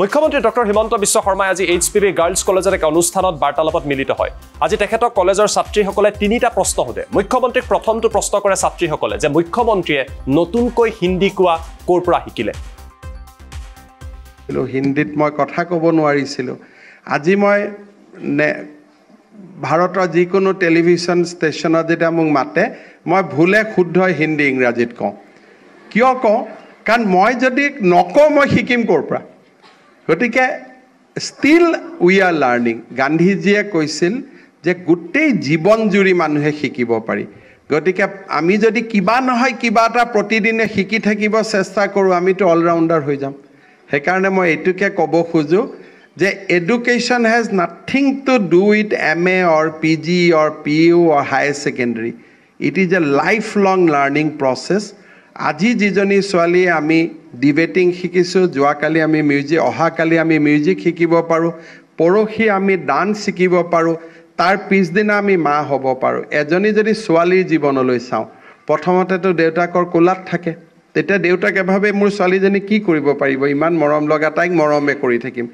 মুখ্যমন্ত্ৰী ডক্টৰ হিমন্ত বিশ্ব শৰ্মাই আজি এইচ পি বি গাৰ্লছ কলেজত এক অনুষ্ঠানত বাৰ্তালাপত মিলিত হয়। আজি তেখেতক কলেজৰ ছাত্ৰীসকলে তিনিটা প্ৰশ্ন সোধে। মুখ্যমন্ত্ৰীক প্ৰথমটো প্ৰশ্ন কৰে ছাত্ৰীসকলে যে মুখ্যমন্ত্ৰীয়ে নতুনকৈ হিন্দী কোৱা ক'ৰ পৰা শিকিলে? হিন্দীত মই কথা ক'ব নোৱাৰিছিলোঁ। আজি মই ভাৰতৰ যিকোনো টেলিভিশ্যন ষ্টেচনত যেতিয়া মোক মাতে মই ভুলে শুদ্ধ হিন্দী ইংৰাজীত কওঁ। কিয় কওঁ? কাৰণ মই যদি নকওঁ মই শিকিম ক'ৰ পৰা? গতিকে ষ্টিল উই আৰ লাৰ্ণিং গান্ধীজীয়ে কৈছিল যে গোটেই জীৱনজুৰি মানুহে শিকিব পাৰি। গতিকে আমি যদি কিবা নহয় কিবা এটা প্ৰতিদিনে শিকি থাকিব চেষ্টা কৰোঁ আমিতো অলৰাউণ্ডাৰ হৈ যাম। সেইকাৰণে মই এইটোকে ক'ব খোজোঁ যে education has nothing to do with M A or P G or P U or higher secondary it is a life long learning process আজি যিজনী ছোৱালীয়ে আমি ডিবেটিং শিকিছোঁ যোৱাকালি আমি মিউজিক অহাকালি আমি মিউজিক শিকিব পাৰোঁ পৰহি আমি ডান্স শিকিব পাৰোঁ তাৰ পিছদিনা আমি মা হ'ব পাৰোঁ। এজনী যদি ছোৱালীৰ জীৱনলৈ চাওঁ প্ৰথমতেতো দেউতাকৰ কোলাত থাকে। তেতিয়া দেউতাকে ভাবে মোৰ ছোৱালীজনী কি কৰিব পাৰিব? ইমান মৰম লগা তাইক মৰমে কৰি থাকিম।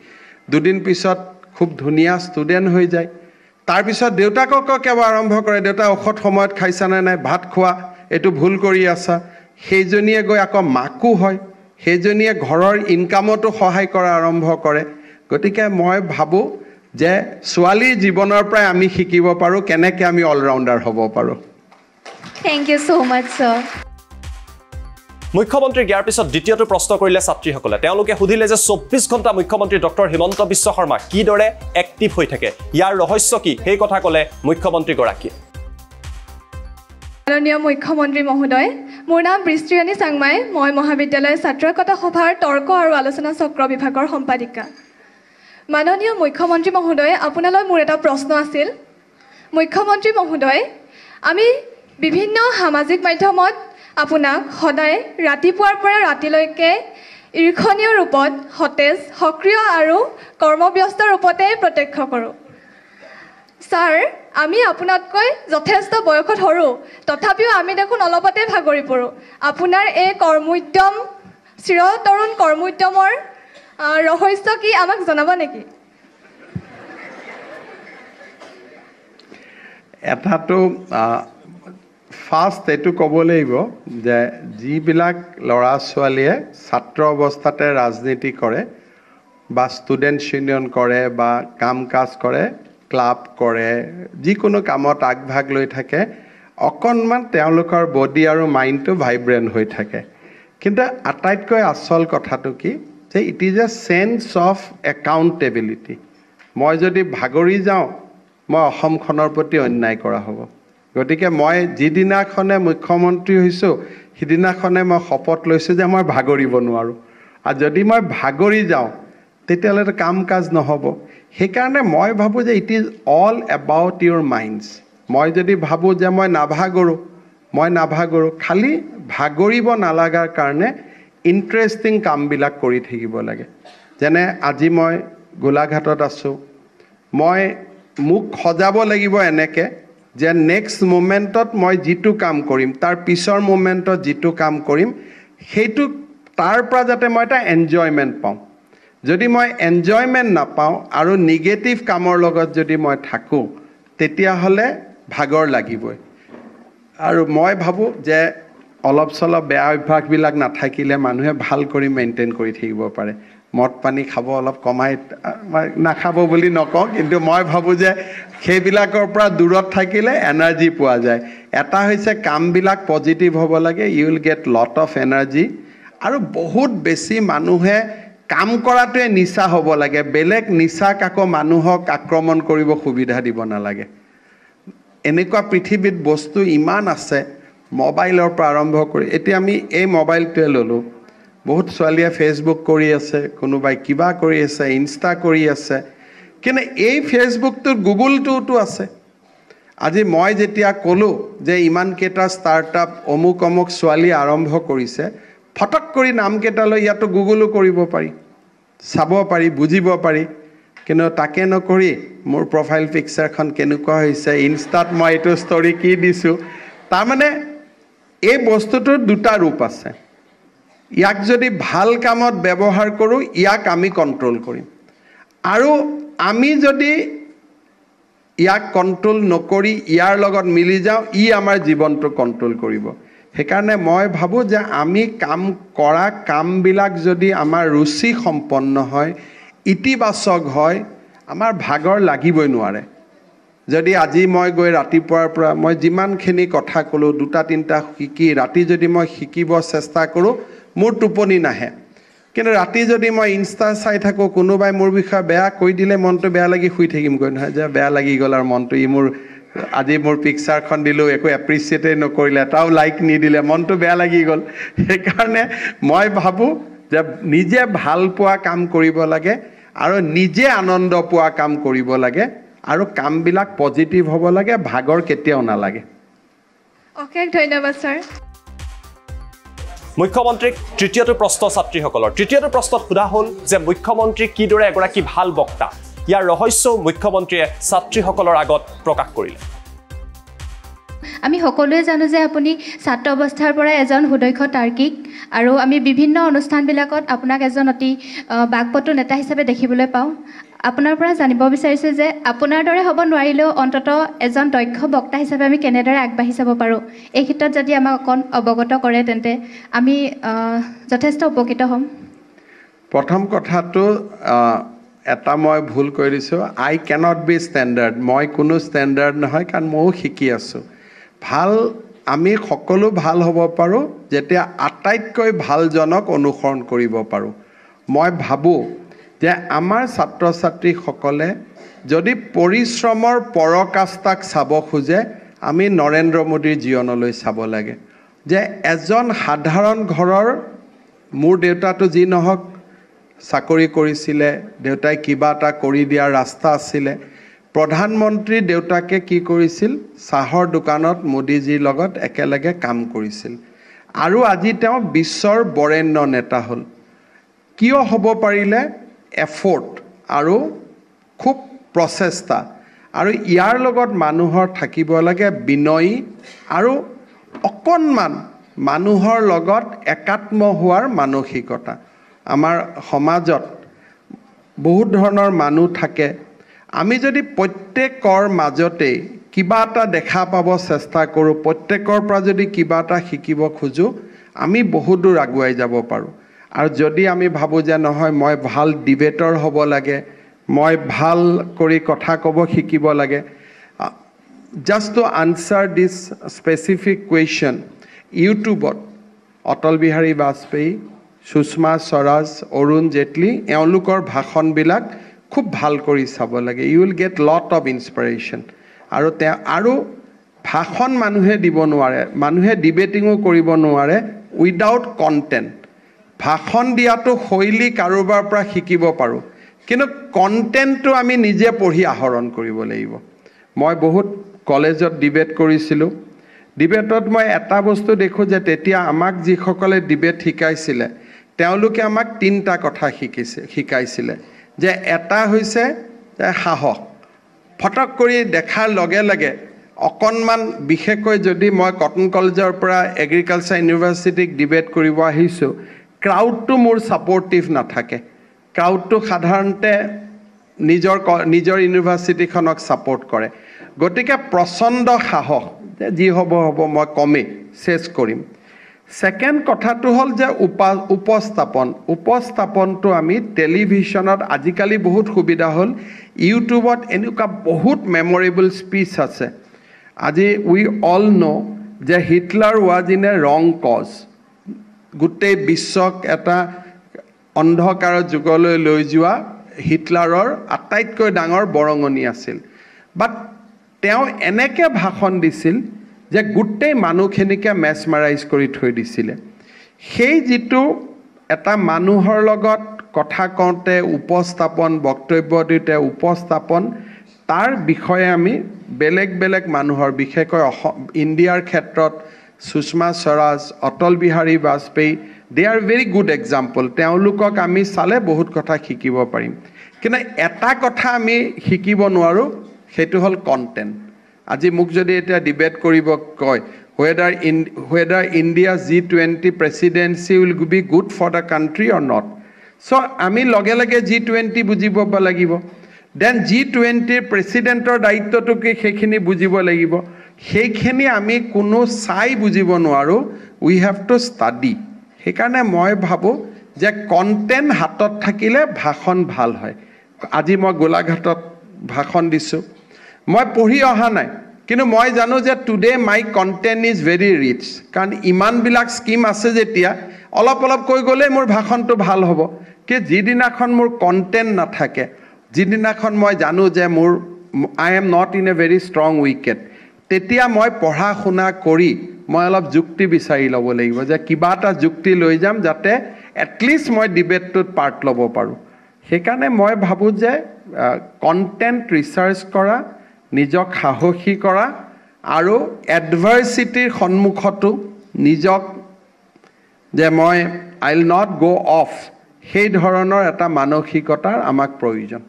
দুদিন পিছত খুব ধুনীয়া ষ্টুডেণ্ট হৈ যায়। তাৰপিছত দেউতাককে কেৱল আৰম্ভ কৰে দেউতা ঔষধ সময়ত খাইছানে নাই? ভাত খোৱা এইটো ভুল কৰি আছা। সেইজনীয়ে গৈ আকৌ মাকো হয়। সেইজনীয়ে ঘৰৰ ইনকামতো সহায় কৰা আৰম্ভ কৰে। গতিকে মই ভাবোঁ যে ছোৱালীৰ জীৱনৰ পৰাই আমি শিকিব পাৰোঁ কেনেকৈ আমি অলৰাউণ্ডাৰ হ'ব পাৰোঁ। Thank you so' much sir মুখ্যমন্ত্ৰীক ইয়াৰ পিছত দ্বিতীয়টো প্ৰশ্ন কৰিলে ছাত্ৰীসকলে। তেওঁলোকে সুধিলে যে চৌব্বিছ ঘণ্টা মুখ্যমন্ত্ৰী ডক্টৰ হিমন্ত বিশ্ব শৰ্মা কিদৰে এক্টিভ হৈ থাকে? ইয়াৰ ৰহস্য কি? সেই কথা ক'লে মুখ্যমন্ত্ৰীগৰাকীয়ে। মাননীয় মুখ্যমন্ত্ৰী মহোদয় মোৰ নাম বৃষ্টিৰাণী চাংমাই মই মহাবিদ্যালয় ছাত্ৰ একতা সভাৰ তৰ্ক আৰু আলোচনা চক্ৰ বিভাগৰ সম্পাদিকা। মাননীয় মুখ্যমন্ত্ৰী মহোদয় আপোনালৈ মোৰ এটা প্ৰশ্ন আছিল। মুখ্যমন্ত্ৰী মহোদয় আমি বিভিন্ন সামাজিক মাধ্যমত আপোনাক সদায় ৰাতিপুৱাৰ পৰা ৰাতিলৈকে ঈৰ্ষণীয় ৰূপত সতেজ সক্ৰিয় আৰু কৰ্মব্যস্ত ৰূপতে প্ৰত্যক্ষ কৰোঁ। ছাৰ আমি আপোনাতকৈ যথেষ্ট বয়সত সৰু। তথাপিও আমি দেখোন অলপতে ভাগৰি পৰোঁ। আপোনাৰ এই কৰ্মোদ্যম চিৰতৰুণ কৰ্মোদ্যমৰ ৰহস্য কি আমাক জনাব নেকি? এটাটো ফাৰ্ষ্ট এইটো ক'ব লাগিব যে যিবিলাক ল'ৰা ছোৱালীয়ে ছাত্ৰ অৱস্থাতে ৰাজনীতি কৰে বা ষ্টুডেণ্টছ ইউনিয়ন কৰে বা কাম কাজ কৰে ক্লাব কৰে যিকোনো কামত আগভাগ লৈ থাকে অকণমান তেওঁলোকৰ বডি আৰু মাইণ্ডটো ভাইব্ৰেণ্ট হৈ থাকে। কিন্তু আটাইতকৈ আচল কথাটো কি যে it is a change of accountability মই যদি ভাগৰি যাওঁ মই অসমখনৰ প্ৰতি অন্যায় কৰা হ'ব। গতিকে মই যিদিনাখনে মুখ্যমন্ত্ৰী হৈছোঁ সিদিনাখনে মই শপত লৈছোঁ যে মই ভাগৰিব নোৱাৰোঁ। আৰু যদি মই ভাগৰি যাওঁ তেতিয়াহ'লেতো কাম কাজ নহ'ব। সেইকাৰণে মই ভাবোঁ যে it is all about your minds মই যদি ভাবোঁ যে মই নাভাগৰোঁ মই নাভাগৰোঁ খালী ভাগৰিব নালাগাৰ কাৰণে ইণ্টাৰেষ্টিং কামবিলাক কৰি থাকিব লাগে। যেনে আজি মই গোলাঘাটত আছোঁ মই মোক সজাব লাগিব এনেকৈ যে নেক্সট মুমেণ্টত মই যিটো কাম কৰিম তাৰ পিছৰ মুমেণ্টত যিটো কাম কৰিম সেইটো তাৰ পৰা যাতে মই এটা এনজয়মেণ্ট পাওঁ। যদি মই এনজয়মেণ্ট নাপাওঁ আৰু নিগেটিভ কামৰ লগত যদি মই থাকোঁ তেতিয়াহ'লে ভাগৰ লাগিবই। আৰু মই ভাবোঁ যে অলপ চলপ বেয়া অভ্যাসবিলাক নাথাকিলে মানুহে ভাল কৰি মেইনটেইন কৰি থাকিব পাৰে। মদ পানী খাব অলপ কমাই মই নাখাব বুলি নকওঁ কিন্তু মই ভাবোঁ যে সেইবিলাকৰ পৰা দূৰত থাকিলে এনাৰ্জি পোৱা যায়। এটা হৈছে কামবিলাক পজিটিভ হ'ব লাগে you will get lot of energy আৰু বহুত বেছি মানুহে কাম কৰাটোৱে নিচা হ'ব লাগে। বেলেগ নিচাক আকৌ মানুহক আক্ৰমণ কৰিব সুবিধা দিব নালাগে। এনেকুৱা পৃথিৱীত বস্তু ইমান আছে মোবাইলৰ পৰা আৰম্ভ কৰি এতিয়া আমি এই মোবাইলটোৱে ল'লোঁ। বহুত ছোৱালীয়ে ফেচবুক কৰি আছে কোনোবাই কিবা কৰি আছে ইনষ্টা কৰি আছে। কিন্তু এই ফেচবুকটোত গুগলটোতো আছে। আজি মই যেতিয়া ক'লোঁ যে ইমানকেইটা ষ্টাৰ্টআপ অমুক অমুক ছোৱালী আৰম্ভ কৰিছে ফটক কৰি নামকেইটালৈ ইয়াতো গুগলো কৰিব পাৰি। চাব পাৰি বুজিব পাৰি। কিন্তু তাকে নকৰি মোৰ প্ৰফাইল পিকচাৰখন কেনেকুৱা হৈছে ইনষ্টাত মই এইটো ষ্টৰি কি দিছোঁ তাৰমানে এই বস্তুটোৰ দুটা ৰূপ আছে। ইয়াক যদি ভাল কামত ব্যৱহাৰ কৰোঁ ইয়াক আমি কণ্ট্ৰল কৰিম। আৰু আমি যদি ইয়াক কণ্ট্ৰল নকৰি ইয়াৰ লগত মিলি যাওঁ ই আমাৰ জীৱনটো কণ্ট্ৰল কৰিব। সেইকাৰণে মই ভাবোঁ যে আমি কাম কৰা কামবিলাক যদি আমাৰ ৰুচি সম্পন্ন হয় ইতিবাচক হয় আমাৰ ভাগৰ লাগিবই নোৱাৰে। যদি আজি মই গৈ ৰাতিপুৱাৰ পৰা মই যিমানখিনি কথা ক'লোঁ দুটা তিনিটা শিকি ৰাতি যদি মই শিকিব চেষ্টা কৰোঁ মোৰ টোপনি নাহে। কিন্তু ৰাতি যদি মই ইনষ্টা চাই থাকোঁ কোনোবাই মোৰ বিষয়ে বেয়া কৈ দিলে মনটো বেয়া লাগি শুই থাকিমগৈ। নহয় যে বেয়া লাগি গ'ল আৰু মনটো ই মোৰ আজি মোৰ পিকচাৰখন দিলোঁ একো এপ্ৰিচিয়েটেই নকৰিলে এটাও লাইক নিদিলে মনটো বেয়া লাগি গ'ল। সেইকাৰণে মই ভাবোঁ যে নিজে ভাল পোৱা কাম কৰিব লাগে আৰু নিজে আনন্দ পোৱা কাম কৰিব লাগে আৰু কামবিলাক পজিটিভ হ'ব লাগে ভাগৰ কেতিয়াও নালাগে। অশেষ ধন্যবাদ ছাৰ। মুখ্যমন্ত্ৰীক তৃতীয়টো প্ৰশ্ন ছাত্ৰীসকলৰ। তৃতীয়টো প্ৰশ্নত সোধা হ'ল যে মুখ্যমন্ত্ৰী কিদৰে এগৰাকী ভাল বক্তা? ইয়াৰ ৰহস্যও মুখ্যমন্ত্ৰীয়ে ছাত্ৰীসকলৰ আগত প্ৰকাশ কৰিলে। আমি সকলোৱে জানো যে আপুনি ছাত্ৰ অৱস্থাৰ পৰা এজন সুদক্ষ তাৰ্কিক আৰু আমি বিভিন্ন অনুষ্ঠানবিলাকত আপোনাক এজন অতি বাকপটু নেতা হিচাপে দেখিবলৈ পাওঁ। আপোনাৰ পৰা জানিব বিচাৰিছোঁ যে আপোনাৰ দৰে হ'ব নোৱাৰিলেও অন্ততঃ এজন দক্ষ বক্তা হিচাপে আমি কেনেদৰে আগবাঢ়ি যাব পাৰোঁ। এই ক্ষেত্ৰত যদি আমাক অকণ অৱগত কৰে তেন্তে আমি যথেষ্ট উপকৃত হ'ম। প্ৰথম কথাটো এটা মই ভুল কৰি দিছোঁ। আই কেনট বি ষ্টেণ্ডাৰ্ড মই কোনো ষ্টেণ্ডাৰ্ড নহয় কাৰণ ময়ো শিকি আছোঁ। ভাল আমি সকলো ভাল হ'ব পাৰোঁ যেতিয়া আটাইতকৈ ভালজনক অনুসৰণ কৰিব পাৰোঁ। মই ভাবোঁ যে আমাৰ ছাত্ৰ ছাত্ৰীসকলে যদি পৰিশ্ৰমৰ পৰকাষ্ঠাক চাব খোজে আমি নৰেন্দ্ৰ মোদীৰ জীৱনলৈ চাব লাগে। যে এজন সাধাৰণ ঘৰৰ মোৰ দেউতাটো যি নহওক চাকৰি কৰিছিলে দেউতাই কিবা এটা কৰি দিয়াৰ ৰাস্তা আছিলে। প্ৰধানমন্ত্ৰী দেউতাকে কি কৰিছিল? চাহৰ দোকানত মোদীজীৰ লগত একেলগে কাম কৰিছিল। আৰু আজি তেওঁ বিশ্বৰ বৰেণ্য নেতা হ'ল। কিয় হ'ব পাৰিলে? এফৰ্ট আৰু খুব প্ৰচেষ্টা। আৰু ইয়াৰ লগত মানুহৰ থাকিব লাগে বিনয়ী আৰু অকণমান মানুহৰ লগত একাত্ম হোৱাৰ মানসিকতা। আমাৰ সমাজত বহুত ধৰণৰ মানুহ থাকে। আমি যদি প্ৰত্যেকৰ মাজতেই কিবা এটা দেখা পাব চেষ্টা কৰোঁ প্ৰত্যেকৰ পৰা যদি কিবা এটা শিকিব খোজোঁ আমি বহুত দূৰ আগুৱাই যাব পাৰোঁ। আৰু যদি আমি ভাবোঁ যে নহয় মই ভাল ডিবেটৰ হ'ব লাগে মই ভাল কৰি কথা ক'ব শিকিব লাগে just to answer this specific question ইউটিউবত অটল বিহাৰী বাজপেয়ী সুষমা স্বৰাজ অৰুণ জেটলী এওঁলোকৰ ভাষণবিলাক খুব ভাল কৰি চাব লাগে। You will get lot of inspiration আৰু তেওঁ আৰু ভাষণ মানুহে দিব নোৱাৰে মানুহে ডিবেটিঙো কৰিব নোৱাৰে উইদাউট কণ্টেণ্ট ভাষণ দিয়াটো শৈলী কাৰোবাৰ পৰা শিকিব পাৰোঁ। কিন্তু কণ্টেণ্টটো আমি নিজে পঢ়ি আহৰণ কৰিব লাগিব। মই বহুত কলেজত ডিবেট কৰিছিলোঁ। ডিবেটত মই এটা বস্তু দেখোঁ যে তেতিয়া আমাক যিসকলে ডিবেট শিকাইছিলে তেওঁলোকে আমাক তিনিটা কথা শিকিছে শিকাইছিলে। যে এটা হৈছে সাহস। ফটক কৰি দেখাৰ লগে লগে অকণমান বিশেষকৈ যদি মই কটন কলেজৰ পৰা এগ্ৰিকালচাৰ ইউনিভাৰ্চিটিক ডিবেট কৰিব আহিছোঁ ক্ৰাউডটো মোৰ ছাপৰ্টিভ নাথাকে। ক্ৰাউডটো সাধাৰণতে নিজৰ নিজৰ ইউনিভাৰ্চিটিখনক ছাপৰ্ট কৰে। গতিকে প্ৰচণ্ড সাহস যে যি হ'ব হ'ব মই কমেই চেছ কৰিম। ছেকেণ্ড কথাটো হ'ল যে উপা উপস্থাপন। উপস্থাপনটো আমি টেলিভিশ্যনত আজিকালি বহুত সুবিধা হ'ল। ইউটিউবত এনেকুৱা বহুত মেমৰেবল স্পীচ আছে। আজি উই অল ন' যে হিটলাৰ ৱাজ ইন এ ৰং কজ গোটেই বিশ্বক এটা অন্ধকাৰৰ যুগলৈ লৈ যোৱা হিটলাৰৰ আটাইতকৈ ডাঙৰ বৰঙণি আছিল। বাট তেওঁ এনেকৈ ভাষণ দিছিল যে গোটেই মানুহখিনিকে মেচমাৰাইজ কৰি থৈ দিছিলে। সেই যিটো এটা মানুহৰ লগত কথা কওঁতে উপস্থাপন বক্তব্য দিওঁতে উপস্থাপন তাৰ বিষয়ে আমি বেলেগ বেলেগ মানুহৰ বিশেষকৈ অসম ইণ্ডিয়াৰ ক্ষেত্ৰত Sushma Swaraj Atal Bihari Vajpayee they are very good example তেওঁলোকক আমি চালে বহুত কথা শিকিব পাৰিম। কিন্তু এটা কথা আমি শিকিব নোৱাৰোঁ সেইটো হ'ল কণ্টেণ্ট আজি মোক যদি এতিয়া ডিবেট কৰিব কয় whether, in, whether India's G20 presidency will be good for the country or not. চ' আমি লগে লগে জি টুৱেণ্টি বুজিব বা লাগিব। দেন জি টুৱেণ্টিৰ প্ৰেচিডেণ্টৰ দায়িত্বটো কি সেইখিনি বুজিব লাগিব। সেইখিনি আমি কোনো চাই বুজিব নোৱাৰোঁ। উই হেভ টু ষ্টাডি সেইকাৰণে মই ভাবোঁ যে কণ্টেণ্ট হাতত থাকিলে ভাষণ ভাল হয়। আজি মই গোলাঘাটত ভাষণ দিছোঁ। মই পঢ়ি অহা নাই। কিন্তু মই জানো যে today my content is very rich কাৰণ ইমানবিলাক স্কিম আছে যেতিয়া অলপ অলপ কৈ গ'লেই মোৰ ভাষণটো ভাল হ'ব। কি যিদিনাখন মোৰ কণ্টেণ্ট নাথাকে যিদিনাখন মই জানো যে মোৰ I am not in a very strong wicket তেতিয়া মই পঢ়া শুনা কৰি মই অলপ যুক্তি বিচাৰি ল'ব লাগিব যে কিবা এটা যুক্তি লৈ যাম যাতে এটলিষ্ট মই ডিবেটটোত পাৰ্ট ল'ব পাৰোঁ। সেইকাৰণে মই ভাবোঁ যে কণ্টেণ্ট ৰিচাৰ্চ কৰা নিজক সাহসী কৰা আৰু এডভাৰ্চিটিৰ সন্মুখতো নিজক যে মই I will not go' off সেই ধৰণৰ এটা মানসিকতাৰ আমাক প্ৰয়োজন।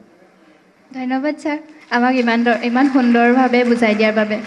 ধন্যবাদ ছাৰ আমাক ইমান ইমান সুন্দৰভাৱে বুজাই দিয়াৰ বাবে।